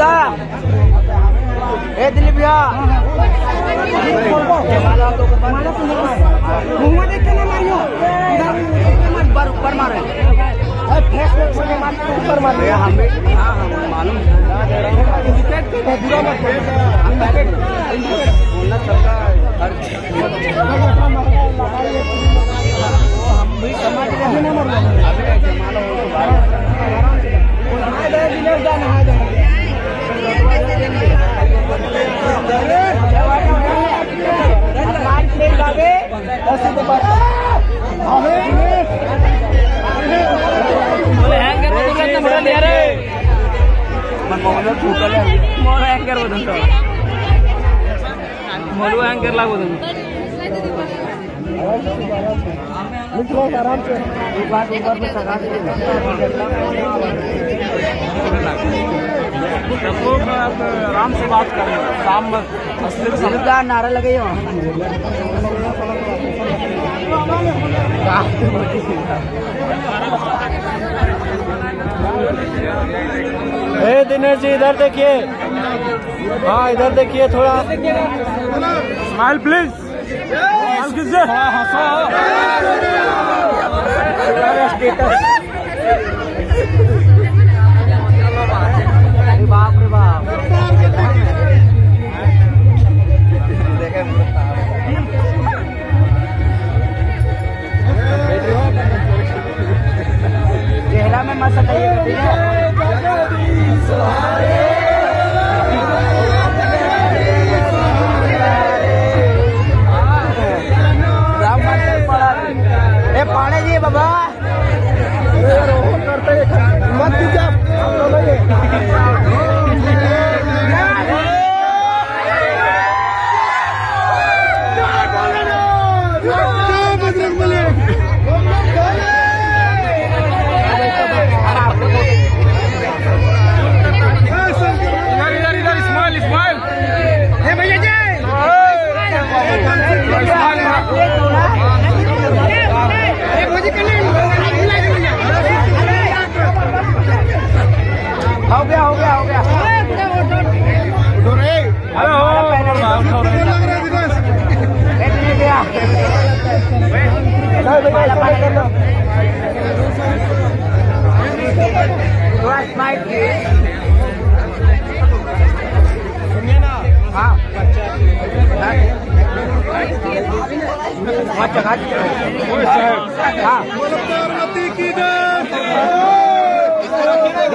मुर्दा ए दिलीप भैया। मुँह देख के ना मारियो ऊपर मारे। तो आराम से। एक बार ऊपर में सगा सबको आराम से बात करें शाम में असली ज़िंदा नारा लगे हो। ए दिनेश जी इधर देखिए। हाँ इधर देखिए थोड़ा। स्माइल प्लीज़ बाप बाप चेहरा में मत है? हो गया हो गया हो गया। कर। लो थोड़ा स्माइल हाँ वहाँ हाँ दिनेश भैया इधर थोड़ा स्माइल पे आगे कल सुबह में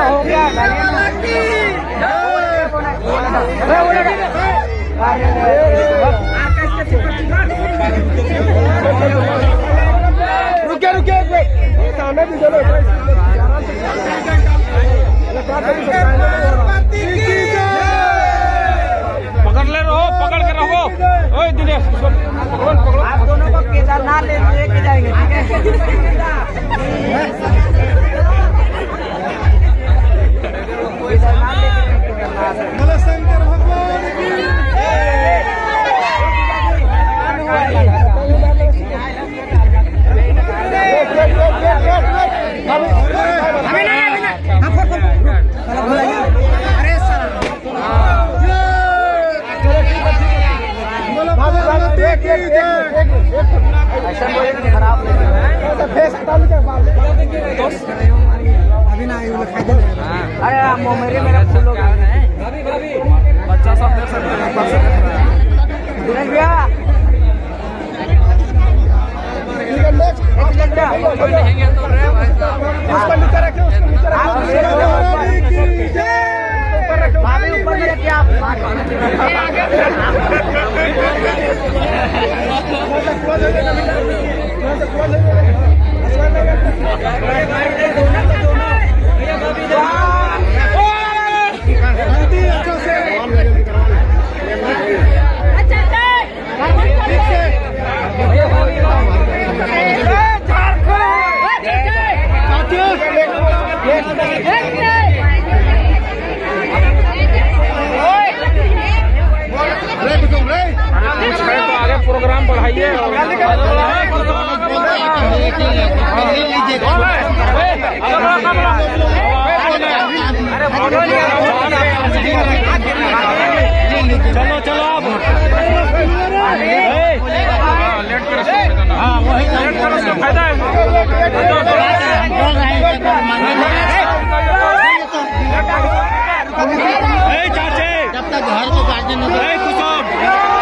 हो गया रुके रुके सामने भी चलो। पकड़ ले रहो, पकड़ के रहो। ओए, दिनेश को केदारनाथ ले लेके जाएँगे ठीक है? लेके केदारनाथ ऐसा बोले कि खराब नहीं अरे आप वो मेरे मेरे फूल हो बच्चा सब देख सकते हैं ऊपर है। दिनेश भैया रखे। रखे। आप। प्रोग्राम बढ़ाइए चलो चलो आप लेट करो फ़ायदा है चाचे जब तक घर को गार्जियन ए कुसुम